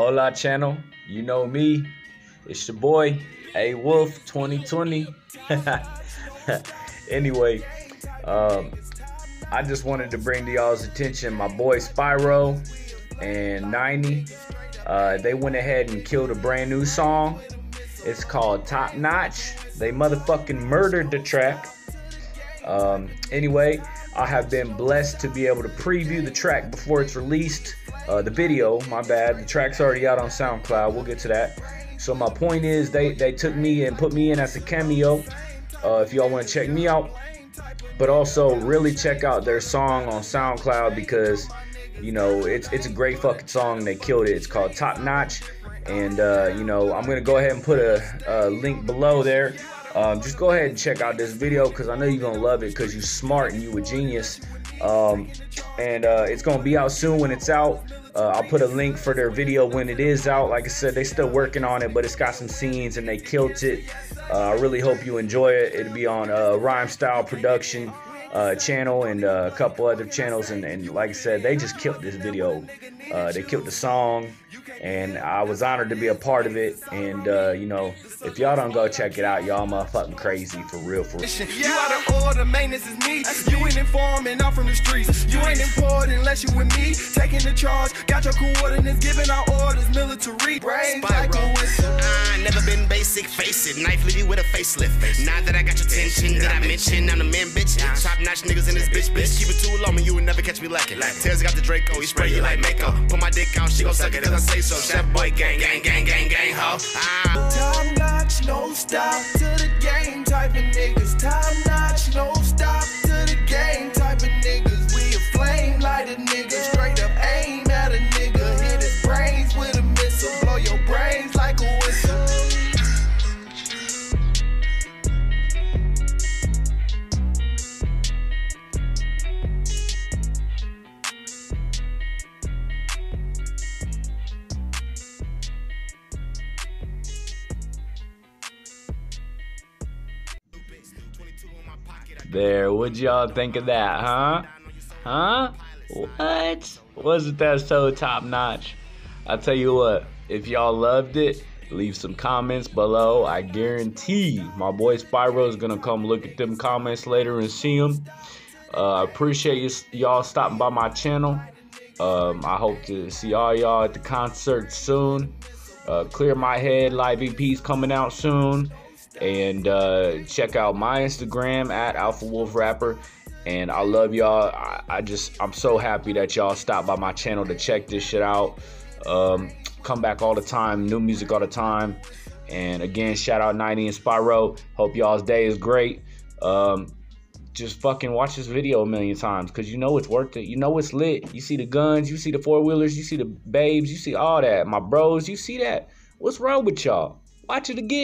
Hola channel, you know me. It's your boy, A Wolf 2020. anyway, um, I just wanted to bring to y'all's attention my boy Spyro and 90. Uh, they went ahead and killed a brand new song. It's called Top Notch. They motherfucking murdered the track. Um, anyway, I have been blessed to be able to preview the track before it's released. Uh, the video, my bad. The track's already out on SoundCloud. We'll get to that. So my point is, they they took me and put me in as a cameo. Uh, if y'all want to check me out, but also really check out their song on SoundCloud because you know it's it's a great fucking song. They killed it. It's called Top Notch, and uh, you know I'm gonna go ahead and put a, a link below there. Um, just go ahead and check out this video because I know you're gonna love it because you're smart and you a genius. Um, and uh, it's gonna be out soon when it's out. Uh, I'll put a link for their video when it is out. Like I said, they still working on it, but it's got some scenes and they killed it. Uh, I really hope you enjoy it. It'll be on uh, Rhyme Style Production uh, channel and uh, a couple other channels. And, and, like I said, they just killed this video. Uh, they killed the song, and I was honored to be a part of it. And uh, you know, if y'all don't go check it out, y'all motherfucking crazy for real. For real. You out of order, maintenance is me. You ain't informing, I'm from the streets. You ain't important unless you with me. Taking the charge, got your coordinates, giving out orders, military. Brains like a whistle. Never been basic, face it. Knife leave you with a facelift. Now that I got your attention, did I mention I'm the man, bitch? Top notch niggas in this bitch, bitch. Keep it too long and you would never catch me lacking. Tails got the Draco, he spray you like Mako. Put my dick out, she gon' suck it cause I say so. Chef boy, gang, gang, gang, gang, gang, ho. Ah. Top notch, no stop There, what'd y'all think of that, huh? Huh? What? Wasn't that so top notch? I tell you what, if y'all loved it, leave some comments below. I guarantee my boy Spyro is gonna come look at them comments later and see them. Uh, I appreciate you, y'all stopping by my channel. Um, I hope to see all y'all at the concert soon. Uh, Clear My Head live EP's coming out soon. And uh, check out my Instagram at Alpha Wolf Rapper. And I love y'all. I, I just, I'm so happy that y'all stopped by my channel to check this shit out. Um, come back all the time, new music all the time. And again, shout out 90 and Spyro. Hope y'all's day is great. Um, just fucking watch this video a million times because you know it's worth it. You know it's lit. You see the guns, you see the four wheelers, you see the babes, you see all that. My bros, you see that. What's wrong with y'all? Watch it again.